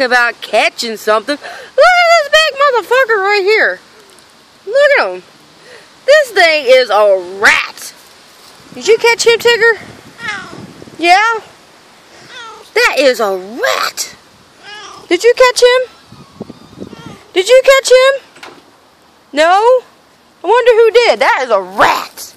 about catching something. Look at this big motherfucker right here. Look at him. This thing is a rat. Did you catch him, Tigger? Yeah? That is a rat. Did you catch him? Did you catch him? No? I wonder who did. That is a rat.